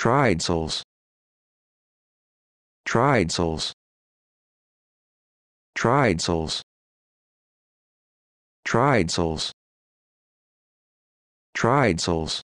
Tried souls. Tried souls. Tried souls. Tried souls. Tried souls.